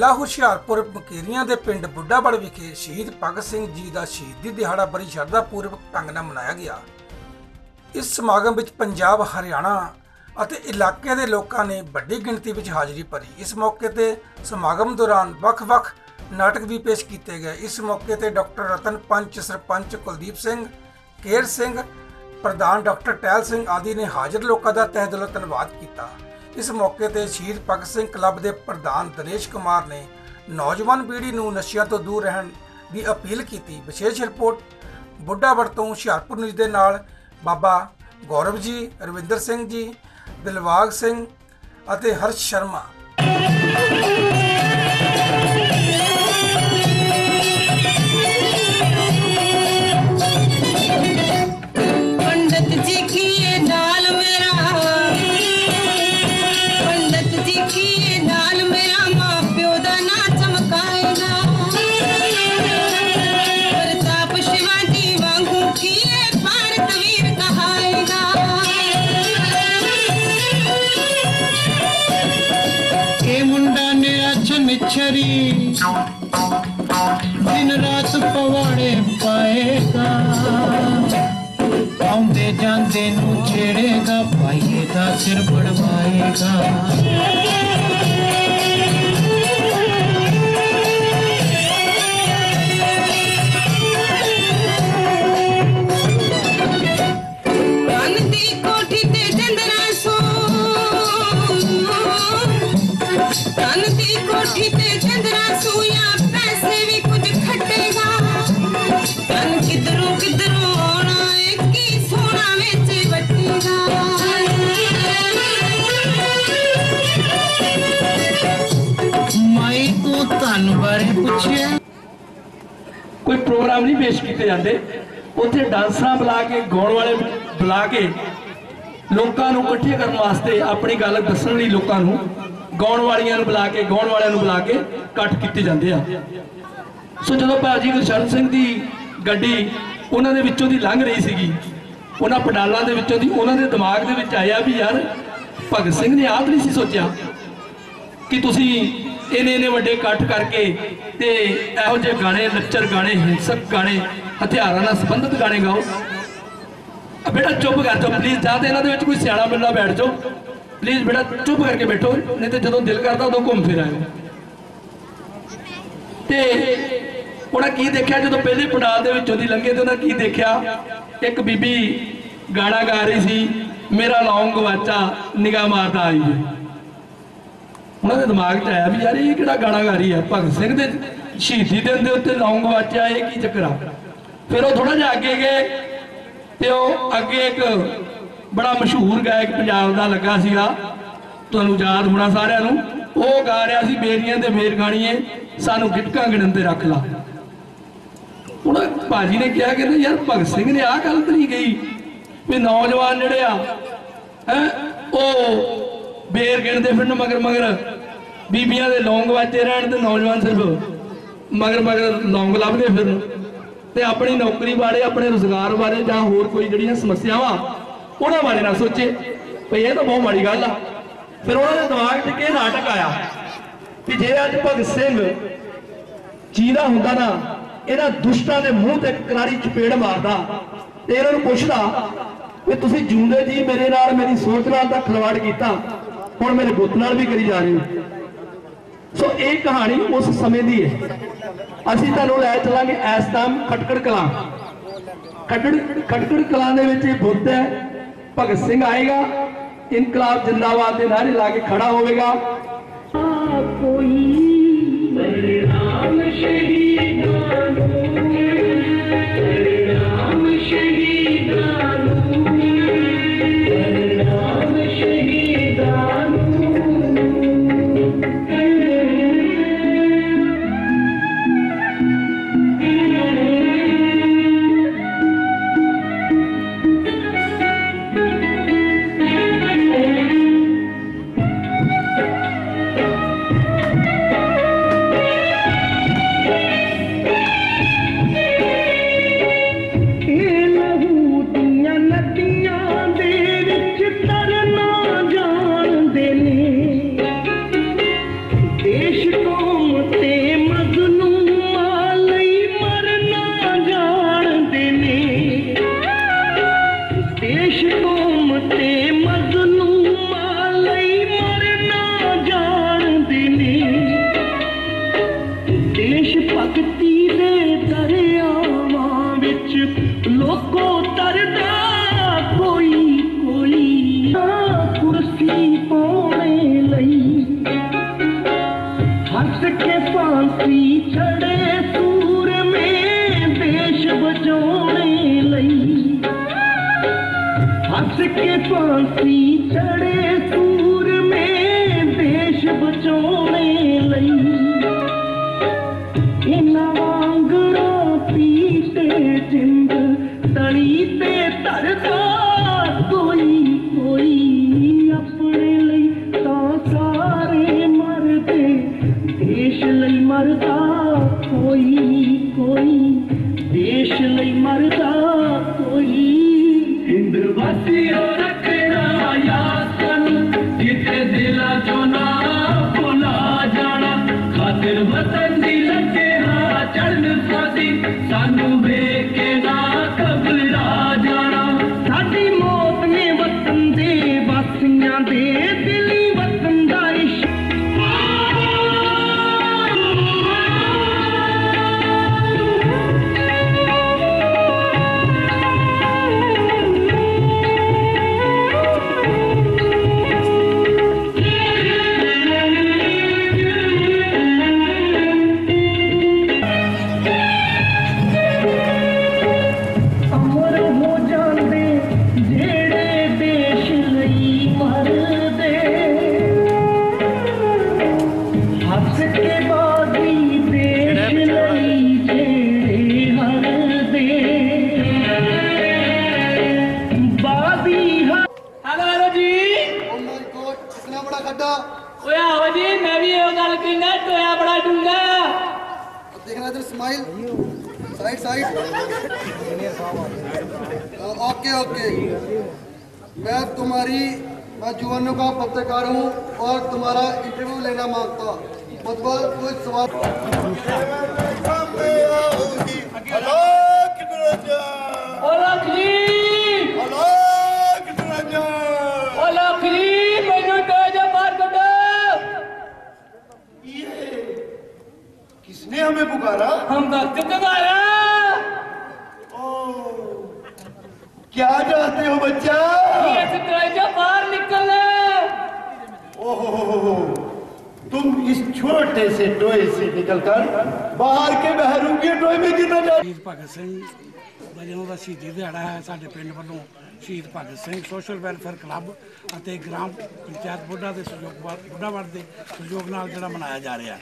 ਜ਼ਿਲ੍ਹਾ ਹੁਸ਼ਿਆਰਪੁਰ ਮਕੇਰੀਆਂ ਦੇ ਪਿੰਡ ਬੁੱਢਾਬੜ ਵਿਖੇ ਸ਼ਹੀਦ ਭਗਤ ਸਿੰਘ ਜੀ ਦਾ ਸ਼ਹੀਦੀ ਦਿਹਾੜਾ ਬੜੀ ਸ਼ਰਧਾਪੂਰਵਕ ਢੰਗ ਨਾਲ ਮਨਾਇਆ ਗਿਆ। ਇਸ ਸਮਾਗਮ ਵਿੱਚ ਪੰਜਾਬ, ਹਰਿਆਣਾ ਅਤੇ ਇਲਾਕੇ ਦੇ ਲੋਕਾਂ ਨੇ ਵੱਡੀ ਗਿਣਤੀ ਵਿੱਚ ਹਾਜ਼ਰੀ ਭਰੀ। ਇਸ ਮੌਕੇ ਤੇ ਸਮਾਗਮ ਦੌਰਾਨ ਵੱਖ-ਵੱਖ ਨਾਟਕ ਵੀ ਪੇਸ਼ ਕੀਤੇ ਗਏ। ਇਸ ਮੌਕੇ ਤੇ ਡਾਕਟਰ ਰਤਨ ਪੰਚ, ਸਰਪੰਚ ਕੁਲਦੀਪ ਸਿੰਘ, ਕੇਰ ਸਿੰਘ, ਪ੍ਰਧਾਨ ਡਾਕਟਰ ਟਹਿਲ ਸਿੰਘ ਆਦਿ ਨੇ ਹਾਜ਼ਰ ਲੋਕਾਂ ਦਾ ਤਹਿ ਦਿਲੋਂ ਧੰਨਵਾਦ ਕੀਤਾ। ਇਸ ਮੌਕੇ ਤੇ ਸ਼ਹੀਦ ਭਗਤ ਸਿੰਘ ਕਲੱਬ ਦੇ ਪ੍ਰਧਾਨ ਦਨੇਸ਼ ਕੁਮਾਰ ਨੇ ਨੌਜਵਾਨ ਪੀੜ੍ਹੀ ਨੂੰ ਨਸ਼ਿਆਂ ਤੋਂ ਦੂਰ ਰਹਿਣ ਦੀ ਅਪੀਲ ਕੀਤੀ। ਵਿਸ਼ੇਸ਼ ਰਿਪੋਰਟ ਬੁੱਢਾਵੜ ਤੋਂ ਹੁਸ਼ਿਆਰਪੁਰ ਨਿਊਜ਼ ਦੇ ਨਾਲ। ਬਾਬਾ ਗੌਰਵ ਜੀ, ਰਵਿੰਦਰ ਸਿੰਘ ਜੀ ਦਿਲਵਾਗ ਸਿੰਘ ਅਤੇ ਹਰਸ਼ ਸ਼ਰਮਾ। ਛਨਛਰੀ ਦਿਨ ਰਾਤ ਪਵਾੜੇ ਪਾਏਗਾ। ਆਉਂਦੇ ਜਾਂਦੇ ਨੂੰ ਛੇੜੇਗਾ ਪਾਈਏ ਦਾ ਸਿਰ ਬੜਵਾਏਗਾ ਬਾਰੇ ਕੋਈ ਪ੍ਰੋਗਰਾਮ ਨਹੀਂ ਪੇਸ਼ ਕੀਤੇ ਜਾਂਦੇ। ਉੱਥੇ ਡਾਂਸਰਾਂ ਬੁਲਾ ਕੇ, ਗਾਉਣ ਵਾਲੇ ਬੁਲਾ ਕੇ ਲੋਕਾਂ ਨੂੰ ਇਕੱਠੇ ਕਰਨ ਵਾਸਤੇ ਆਪਣੀ ਗੱਲ ਦੱਸਣ ਲਈ ਲੋਕਾਂ ਨੂੰ ਗਾਉਣ ਵਾਲੀਆਂ ਨੂੰ ਬੁਲਾ ਕੇ, ਗਾਉਣ ਵਾਲਿਆਂ ਨੂੰ ਬੁਲਾ ਕੇ ਇਕੱਠ ਕੀਤੇ ਜਾਂਦੇ ਆ। ਸੋ ਜਦੋਂ ਭਾਜੀ ਗੁਰਸ਼ਰਨ ਸਿੰਘ ਦੀ ਗੱਡੀ ਉਹਨਾਂ ਦੇ ਵਿੱਚੋਂ ਦੀ ਲੰਘ ਰਹੀ ਸੀਗੀ, ਉਹਨਾਂ ਪਡਾਲਾਂ ਦੇ ਵਿੱਚੋਂ ਦੀ, ਉਹਨਾਂ ਦੇ ਦਿਮਾਗ ਦੇ ਵਿੱਚ ਆਇਆ ਵੀ ਯਾਰ ਭਗਤ ਸਿੰਘ ਨੇ ਆਪ ਨਹੀਂ ਸੀ ਸੋਚਿਆ ਕਿ ਤੁਸੀਂ ਇਹਨੇ ਇਹਨੇ ਵੱਡੇ ਇਕੱਠ ਕਰਕੇ ਤੇ ਇਹੋ ਜਿਹੇ ਗਾਣੇ ਲੱਚਰ ਗਾਣੇ, ਹਿੰਸਕ ਗਾਣੇ, ਹਥਿਆਰਾਂ ਨਾਲ ਸੰਬੰਧਿਤ ਗਾਣੇ ਗਾਓ। ਬੇਟਾ ਚੁੱਪ ਕਰ ਜਾਓ ਪਲੀਜ਼ ਜਾਂ ਤੇ ਇਹਨਾਂ ਦੇ ਵਿੱਚ ਕੋਈ ਸਿਆਣਾ ਬੰਦਾ ਬੈਠ ਜਾਓ। ਪਲੀਜ਼ ਬੇਟਾ ਚੁੱਪ ਕਰਕੇ ਬੈਠੋ, ਨਹੀਂ ਤੇ ਜਦੋਂ ਦਿਲ ਕਰਦਾ ਉਦੋਂ ਘੁੰਮ ਫਿਰ ਆਇਓ। ਤੇ ਉਹਨਾਂ ਕੀ ਦੇਖਿਆ? ਜਦੋਂ ਪਹਿਲੇ ਪੰਡਾਲ ਦੇ ਵਿੱਚੋਂ ਦੀ ਲੰਘੇ ਤੇ ਉਹਨਾਂ ਕੀ ਦੇਖਿਆ? ਇੱਕ ਬੀਬੀ ਗਾਣਾ ਗਾ ਰਹੀ ਸੀ, ਮੇਰਾ ਲੌਂਗ ਗਵਾਚਾ ਨਿਗਾਹ ਮਾਰਦਾ ਆਈ ਉਹਨਾਂ ਦੇ ਦਿਮਾਗ 'ਚ ਆਇਆ ਵੀ ਯਾਰ ਇਹ ਕਿਹੜਾ ਗਾਣਾ ਗਾ ਰਹੀ ਹੈ ਭਗਤ ਸਿੰਘ ਦੇ ਸ਼ਹੀਦੀ ਦਿਨ ਦੇ ਉੱਤੇ ਲੌਂਗ ਵਾਚਿਆ ਇਹ ਕੀ ਚੱਕਰ ਆ? ਫਿਰ ਉਹ ਥੋੜਾ ਜਿਹਾ ਅੱਗੇ ਗਏ ਤੇ ਉਹ ਅੱਗੇ ਇੱਕ ਬੜਾ ਮਸ਼ਹੂਰ ਗਾਇਕ ਪੰਜਾਬ ਦਾ ਲੱਗਾ ਸੀਗਾ, ਤੁਹਾਨੂੰ ਯਾਦ ਹੋਣਾ ਸਾਰਿਆਂ ਨੂੰ। ਉਹ ਗਾ ਰਿਹਾ ਸੀ ਮੇਰੀਆਂ ਦੇ ਮੇਰ ਗਾਣੀਏ ਸਾਨੂੰ ਗਿਟਕਾਂ ਗਿਣਨ ਤੇ ਰੱਖ ਲਾ। ਉਹਨਾਂ ਭਾਜੀ ਨੇ ਕਿਹਾ ਕਿ ਯਾਰ ਭਗਤ ਸਿੰਘ ਨੇ ਆਹ ਗੱਲ ਤਾਂ ਨਹੀਂ ਗਈ ਵੀ ਨੌਜਵਾਨ ਜਿਹੜੇ ਆ, ਹੈ, ਉਹ ਬੇਰ ਗਿਣਦੇ ਫਿਰਨ ਮਗਰ ਮਗਰ। ਬੀਬੀਆਂ ਦੇ ਲੌਂਗ ਵਾਜੇ ਰਹਿਣ ਤੇ ਨੌਜਵਾਨ ਸਿਰਫ ਮਗਰ ਮਗਰ ਲੌਂਗ ਲੱਭਦੇ ਫਿਰਨ। ਤੇ ਆਪਣੀ ਨੌਕਰੀ ਬਾਰੇ, ਆਪਣੇ ਰੋਜ਼ਗਾਰ ਬਾਰੇ ਜਾਂ ਹੋਰ ਕੋਈ ਜਿਹੜੀਆਂ ਸਮੱਸਿਆਵਾਂ, ਉਹਨਾਂ ਬਾਰੇ ਨਾ ਸੋਚੇ। ਭਈ ਇਹ ਤਾਂ ਬਹੁਤ ਮਾੜੀ ਗੱਲ ਆ। ਫਿਰ ਉਹਨਾਂ ਦੇ ਦਿਮਾਗ 'ਚ ਕੀ ਨਾਟਕ ਆਇਆ? ਕਿ ਜੇ ਅੱਜ ਭਗਤ ਸਿੰਘ ਜੀਦਾ ਹੁੰਦਾ ਨਾ, ਇਹਨਾਂ ਦੁਸ਼ਟਾਂ ਦੇ ਮੂੰਹ ਤੇ ਕਰਾਰੀ ਚਪੇੜ ਮਾਰਦਾ ਤੇ ਇਹਨਾਂ ਨੂੰ ਪੁੱਛਦਾ ਵੀ ਤੁਸੀਂ ਜੂੰਦੇ ਜੀ ਮੇਰੇ ਨਾਲ, ਮੇਰੀ ਸੋਚ ਨਾਲ ਤਾਂ ਖਿਲਵਾੜ ਕੀਤਾ। ਹੁਣ ਮੇਰੇ ਬੁੱਤ ਨਾਲ ਵੀ ਕਰੀ ਜਾ ਰਹੇ ਸੋ ਇਹ ਕਹਾਣੀ ਉਸ ਸਮੇਂ ਦੀ ਹੈ। ਅਸੀਂ ਤੁਹਾਨੂੰ ਲੈ ਚਲਾਂਗੇ ਇਸ ਟਾਈਮ ਖਟਕੜ ਕਲਾਂ। ਖਟੜ ਖਟਕੜ ਕਲਾਂ ਦੇ ਵਿੱਚ ਇਹ ਬੁੱਤ ਹੈ। ਭਗਤ ਸਿੰਘ ਆਏਗਾ। ਇਨਕਲਾਬ ਜਿੰਦਾਬਾਦ ਦੇ ਨਾਰੇ ਲਾ ਕੇ ਖੜਾ ਹੋਵੇਗਾ। ਫਾਂਸੀ ड़े सूर में देश बजोणे लही हस के पासी चड़े وطني لڳي ها چڙهڻ سو सके मैं तुम्हारी मैं जुवानों का पत्रकार हूँ और तुम्हारा इंटरव्यू लेना माँगता मतलब कोई सवाल किसने हमें पुकारा? हम भक्त पुकारा क्या चाहते हो बच्चा ਇਸ ਟੋਇਆ ਜਾ ਬਾਹਰ ਨਿਕਲ ओहो तुम इस छोटे से टोए से निकलकर बाहर के बहरूम के टोए में गिरना चाहते ਸ਼ਹੀਦ ਭਗਤ ਸਿੰਘ ਵਜੋਂ ਦਾ ਸ਼ਹੀਦੀ ਦਿਹਾੜਾ ਹੈ ਸਾਡੇ ਪਿੰਡ ਵੱਲੋਂ ਸ਼ਹੀਦ Bhagat Singh social welfare club ਅਤੇ ਗ੍ਰਾਮ ਪੰਚਾਇਤ ਬੁੱਢਾ ਦੇ ਸਹਿਯੋਗ ਨਾਲ ਬੁੱਢਾਵੜ ਦੇ ਸਹਿਯੋਗ ਨਾਲ ਜਿਹੜਾ ਮਨਾਇਆ ਜਾ ਰਿਹਾ ਹੈ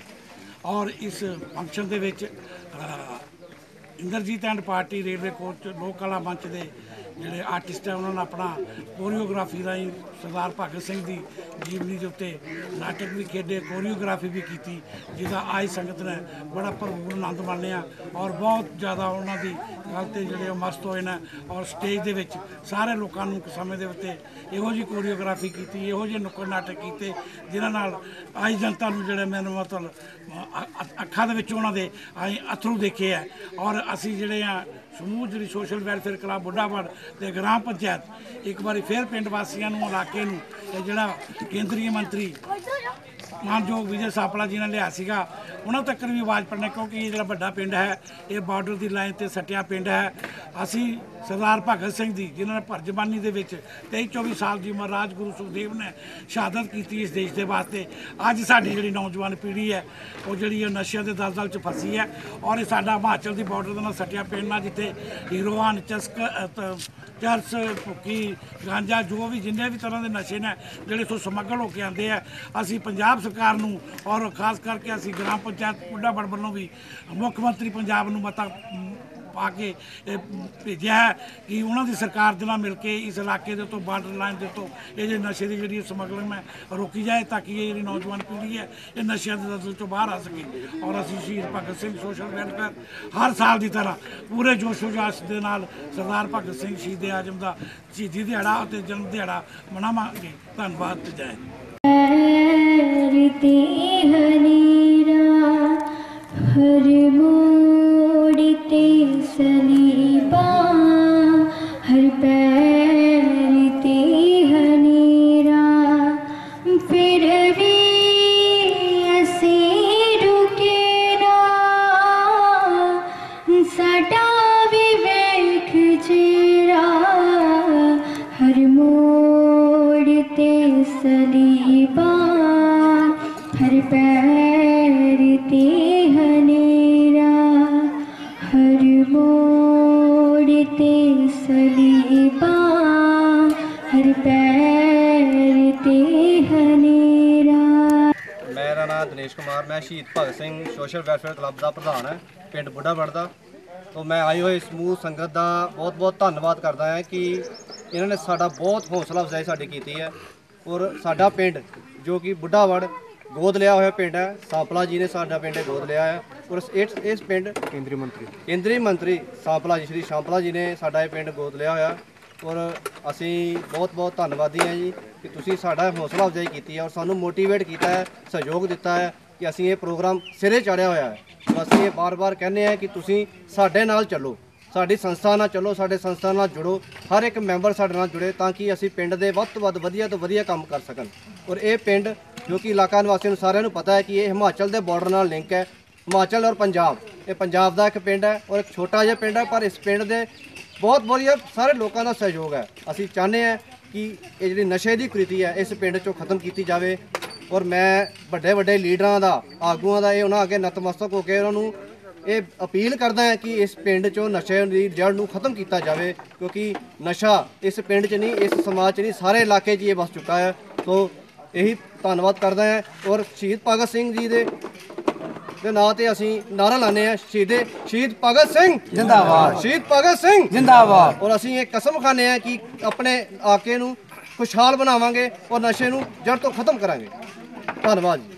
ਔਰ ਇਸ ਫੰਕਸ਼ਨ ਦੇ ਵਿੱਚ ਅ, Inderjit and party railway coach ਲੋਕ ਕਲਾ ਮੰਚ ਦੇ ਜਿਹੜੇ ਆਰਟਿਸਟ ਹੈ ਉਹਨਾਂ ਨੇ ਆਪਣਾ ਕੋਰੀਓਗ੍ਰਾਫੀ ਰਾਹੀਂ ਸਰਦਾਰ ਭਗਤ ਸਿੰਘ ਦੀ ਜੀਵਨੀ ਦੇ ਉੱਤੇ ਨਾਟਕ ਵੀ ਖੇਡੇ ਕੋਰੀਓਗ੍ਰਾਫੀ ਵੀ ਕੀਤੀ, ਜਿਹਦਾ ਆਈ ਸੰਗਤ ਨੇ ਬੜਾ ਭਰਪੂਰ ਆਨੰਦ ਮਾਣਿਆ ਔਰ ਬਹੁਤ ਜ਼ਿਆਦਾ ਉਹਨਾਂ ਦੀ ਗੱਲ ਤੇ ਜਿਹੜੇ ਉਹ ਮਸਤ ਹੋਏ ਨੇ ਔਰ ਸਟੇਜ ਦੇ ਵਿੱਚ ਸਾਰੇ ਲੋਕਾਂ ਨੂੰ ਸਮੇਂ ਦੇ ਉੱਤੇ ਇਹੋ ਜੀ ਕੋਰੀਓਗ੍ਰਾਫੀ ਕੀਤੀ, ਇਹੋ ਜਿਹੇ ਨੁੱਕੜ ਨਾਟਕ ਕੀਤੇ, ਜਿਨ੍ਹਾਂ ਨਾਲ ਆਈ ਜਨਤਾ ਨੂੰ ਜਿਹੜੇ ਮੈਨੂੰ ਮਤਲਬ ਅੱਖਾਂ ਦੇ ਵਿੱਚ ਉਹਨਾਂ ਦੇ ਆਈ ਅਥਰੂ ਦੇਖੇ ਆ ਔਰ ਅਸੀਂ ਜਿਹੜੇ ਆ ਸਮੂਹ ਜਿਹੜੀ ਸੋਸ਼ਲ ਵੈਲਫੇਅਰ ਕਲੱਬ ਬੁੱਢਾਵੜ ਤੇ ਗ੍ਰਾਮ ਪੰਚਾਇਤ, ਇੱਕ ਵਾਰੀ ਫੇਰ ਪਿੰਡ ਵਾਸੀਆਂ ਨੂੰ, ਇਲਾਕੇ ਨੂੰ ਇਹ ਜਿਹੜਾ ਕੇਂਦਰੀ ਮੰਤਰੀ ਮਾਨਯੋਗ ਵਿਜੇ ਸਾਪਲਾ ਜੀ ਨੇ ਲਿਆ ਸੀਗਾ, ਉਹਨਾਂ ਤੱਕ ਵੀ ਆਵਾਜ਼ ਪੜਨੇ ਕਿਉਂਕਿ ਇਹ ਜਿਹੜਾ ਵੱਡਾ ਪਿੰਡ ਹੈ, ਇਹ ਬਾਰਡਰ ਦੀ ਲਾਈਨ ਤੇ ਸਟਿਆ ਪਿੰਡ ਹੈ। ਅਸੀਂ ਸਰਦਾਰ ਭਗਤ ਸਿੰਘ ਦੀ ਜਿਨ੍ਹਾਂ ਨੇ ਭਰ ਜ਼ਬਾਨੀ ਦੇ ਵਿੱਚ 23 24 ਸਾਲ ਦੀ ਉਮਰ ਰਾਜਗੁਰੂ ਸੁਖਦੇਵ ਨੇ ਸ਼ਹਾਦਤ ਕੀਤੀ ਇਸ ਦੇਸ਼ ਦੇ ਵਾਸਤੇ, ਅੱਜ ਸਾਡੀ ਜਿਹੜੀ ਨੌਜਵਾਨ ਪੀੜ੍ਹੀ ਹੈ, ਉਹ ਜਿਹੜੀ ਹੈ ਨਸ਼ਿਆਂ ਦੇ ਦਲਦਲ 'ਚ ਫਸੀ ਹੈ ਔਰ ਇਹ ਸਾਡਾ ਹਿਮਾਚਲ ਦੀ ਬਾਰਡਰ ਦੇ ਨਾਲ ਸਟਿਆ ਪਿੰਡ ਨਾਲ ਜਿੱਥੇ ਹੀਰੋਆਨ, ਚਸਕ ਚਰਸ, ਭੁੱਕੀ, ਗਾਂਜਾ, ਜੋ ਵੀ ਜਿੰਨੇ ਵੀ ਤਰ੍ਹਾਂ ਦੇ ਨਸ਼ੇ ਨੇ, ਜਿਹੜੇ ਤੋਂ ਸਮਗਲ ਹੋ ਕੇ ਆਉਂਦੇ ਆ, ਅਸੀਂ ਪੰਜਾਬ ਸਰਕਾਰ ਨੂੰ ਔਰ ਖਾਸ ਕਰਕੇ ਅਸੀਂ ਗ੍ਰਾਮ ਪੰਚਾਇਤ ਬੁੱਢਾਬੜ ਵੱਲੋਂ ਵੀ ਮੁੱਖ ਮੰਤਰੀ ਪੰਜਾਬ ਨੂੰ ਮਤਾ ਪਾ ਕੇ ਇਹ ਭੇਜਿਆ ਹੈ ਕਿ ਉਹਨਾਂ ਦੀ ਸਰਕਾਰ ਦੇ ਨਾਲ ਮਿਲ ਕੇ ਇਸ ਇਲਾਕੇ ਦੇ ਤੋਂ ਬਾਰਡਰ ਲਾਈਨ ਦੇ ਤੋਂ ਇਹ ਜਿਹੜੇ ਨਸ਼ੇ ਦੀ ਜਿਹੜੀ ਸਮਗਲਿੰਗ ਹੈ ਰੋਕੀ ਜਾਏ ਤਾਂ ਕਿ ਇਹ ਜਿਹੜੀ ਨੌਜਵਾਨ ਪੀੜ੍ਹੀ ਹੈ ਇਹ ਨਸ਼ਿਆਂ ਦੇ ਦਲਦਲ ਤੋਂ ਬਾਹਰ ਆ ਸਕੇ ਔਰ ਅਸੀਂ ਸ਼ਹੀਦ ਭਗਤ ਸਿੰਘ ਸੋਸ਼ਲ ਵੈਲਫੇਅਰ ਹਰ ਸਾਲ ਦੀ ਤਰ੍ਹਾਂ ਪੂਰੇ ਜੋਸ਼ ਉਜਾਸ ਦੇ ਨਾਲ ਸਰਦਾਰ ਭਗਤ ਸਿੰਘ ਸ਼ਹੀਦ ਆਜਮ ਦਾ ਸ਼ਹੀਦੀ ਦਿਹਾੜਾ ਅਤੇ ਜਨਮ ਦਿਹਾੜਾ ਮਨਾਵਾਂਗੇ ਧੰਨਵਾਦ ਤੇ ਜੈ ਹਿੰਦ। हरते हनीरा हर मोड़ते listening. ਦਿਨੇਸ਼ ਕੁਮਾਰ ਮੈਂ Shaheed Bhagat Singh social welfare club ਦਾ ਪ੍ਰਧਾਨ ਹਾਂ ਪਿੰਡ ਬੁੱਢਾਵੜ ਦਾ ਤੋਂ ਮੈਂ ਆਈ ਹੋਈ ਸਮੂਹ ਸੰਗਤ ਦਾ ਬਹੁਤ-ਬਹੁਤ ਧੰਨਵਾਦ ਕਰਦਾ ਹਾਂ ਕਿ ਇਹਨਾਂ ਨੇ ਸਾਡਾ ਬਹੁਤ ਹੌਸਲਾ ਅਫਜ਼ਾਈ ਸਾਡੀ ਕੀਤੀ ਹੈ ਔਰ ਸਾਡਾ ਪਿੰਡ ਜੋ ਕਿ ਬੁੱਢਾਵੜ ਗੋਦ ਲਿਆ ਹੋਇਆ ਪਿੰਡ ਹੈ। ਸਾਪਲਾ ਜੀ ਨੇ ਸਾਡਾ ਪਿੰਡ ਗੋਦ ਲਿਆ ਹੈ ਔਰ ਇਸ ਇਸ ਪਿੰਡ ਕੇਂਦਰੀ ਮੰਤਰੀ। ਕੇਂਦਰੀ ਮੰਤਰੀ ਸਾਪਲਾ ਜੀ ਸ਼੍ਰੀ ਸ਼ਾਂਪਲਾ ਜੀ ਨੇ ਸਾਡਾ ਇਹ ਪਿੰਡ ਗੋਦ ਲਿਆ ਹੋਇਆ। ਔਰ ਅਸੀਂ ਬਹੁਤ ਬਹੁਤ ਧੰਨਵਾਦੀ ਹਾਂ ਜੀ ਕਿ ਤੁਸੀਂ ਸਾਡਾ ਹੌਸਲਾ ਅਫਜ਼ਾਈ ਕੀਤੀ ਹੈ ਔਰ ਸਾਨੂੰ ਮੋਟੀਵੇਟ ਕੀਤਾ ਹੈ, ਸਹਿਯੋਗ ਦਿੱਤਾ ਹੈ ਕਿ ਅਸੀਂ ਇਹ ਪ੍ਰੋਗਰਾਮ ਸਿਰੇ ਚਾੜਿਆ ਹੋਇਆ ਹੈ। ਅਸੀਂ ਇਹ ਬਾਰ-ਬਾਰ ਕਹਿੰਦੇ ਹਾਂ ਕਿ ਤੁਸੀਂ ਸਾਡੇ ਨਾਲ ਚੱਲੋ, ਸਾਡੀ ਸੰਸਥਾ ਨਾਲ ਚੱਲੋ, ਸਾਡੇ ਸੰਸਥਾ ਨਾਲ ਜੁੜੋ, ਹਰ ਇੱਕ ਮੈਂਬਰ ਸਾਡੇ ਨਾਲ ਜੁੜੇ ਤਾਂ ਕਿ ਅਸੀਂ ਪਿੰਡ ਦੇ ਵੱਧ ਤੋਂ ਵੱਧ ਵਧੀਆ ਤੋਂ ਵਧੀਆ ਕੰਮ ਕਰ ਸਕਣ। ਔਰ ਇਹ ਪਿੰਡ ਜੋ ਕਿ ਇਲਾਕਾ ਨਿਵਾਸੀਆਂ ਨੂੰ ਸਾਰਿਆਂ ਨੂੰ ਪਤਾ ਹੈ ਕਿ ਇਹ ਹਿਮਾਚਲ ਦੇ ਬਾਰਡਰ ਨਾਲ ਲਿੰਕ ਹੈ, ਹਿਮਾਚਲ ਔਰ ਪੰਜਾਬ। ਇਹ ਪੰਜਾਬ ਦਾ ਇੱਕ ਪਿੰਡ ਹੈ ਔਰ ਇੱਕ ਛੋਟਾ ਜਿਹਾ ਪਿੰਡ ਹੈ, ਪਰ ਇਸ ਪਿੰਡ ਦੇ ਬਹੁਤ ਵਧੀਆ ਸਾਰੇ ਲੋਕਾਂ ਦਾ ਸਹਿਯੋਗ ਹੈ। ਅਸੀਂ ਚਾਹੁੰਦੇ ਹਾਂ ਕਿ ਇਹ ਜਿਹੜੀ ਨਸ਼ੇ ਦੀ ਕ੍ਰਿਤੀ ਹੈ, ਇਸ ਪਿੰਡ ਚੋਂ ਖਤਮ ਕੀਤੀ ਜਾਵੇ। ਔਰ ਮੈਂ ਵੱਡੇ ਵੱਡੇ ਲੀਡਰਾਂ ਦਾ, ਆਗੂਆਂ ਦਾ ਇਹ ਉਹਨਾਂ ਅੱਗੇ ਨਤਮਸਤਕ ਹੋ ਕੇ ਉਹਨਾਂ ਨੂੰ ਇਹ ਅਪੀਲ ਕਰਦਾ ਹੈ ਕਿ ਇਸ ਪਿੰਡ ਚੋਂ ਨਸ਼ੇ ਦੀ ਜੜ ਨੂੰ ਖਤਮ ਕੀਤਾ ਜਾਵੇ। ਕਿਉਂਕਿ ਨਸ਼ਾ ਇਸ ਪਿੰਡ 'ਚ ਨਹੀਂ, ਇਸ ਸਮਾਜ 'ਚ ਨਹੀਂ, ਸਾਰੇ ਇਲਾਕੇ 'ਚ ਇਹ ਵਸ ਚੁੱਕਾ ਹੈ। ਸੋ ਇਹੀ ਧੰਨਵਾਦ ਕਰਦਾ ਹਾਂ। ਔਰ ਸ਼ਹੀਦ ਭਗਤ ਸਿੰਘ ਜੀ ਦੇ ਦੇ ਨਾਂ ਤੇ ਅਸੀਂ ਨਾਰਾ ਲਾਉਂਦੇ ਹਾਂ ਸ਼ਹੀਦ ਸ਼ਹੀਦ ਭਗਤ ਸਿੰਘ। ਜਿੰਦਾਬਾਦ। ਸ਼ਹੀਦ ਭਗਤ ਸਿੰਘ। ਜਿੰਦਾਬਾਦ। ਔਰ ਅਸੀਂ ਇਹ ਕਸਮ ਖਾਂਦੇ ਹਾਂ ਕਿ ਆਪਣੇ ਆਕੇ ਨੂੰ ਖੁਸ਼ਹਾਲ ਬਣਾਵਾਂਗੇ ਔਰ ਨਸ਼ੇ ਨੂੰ ਜੜ ਤੋਂ ਖਤਮ ਕਰਾਂਗੇ। ਧੰਨਵਾਦ ਜੀ।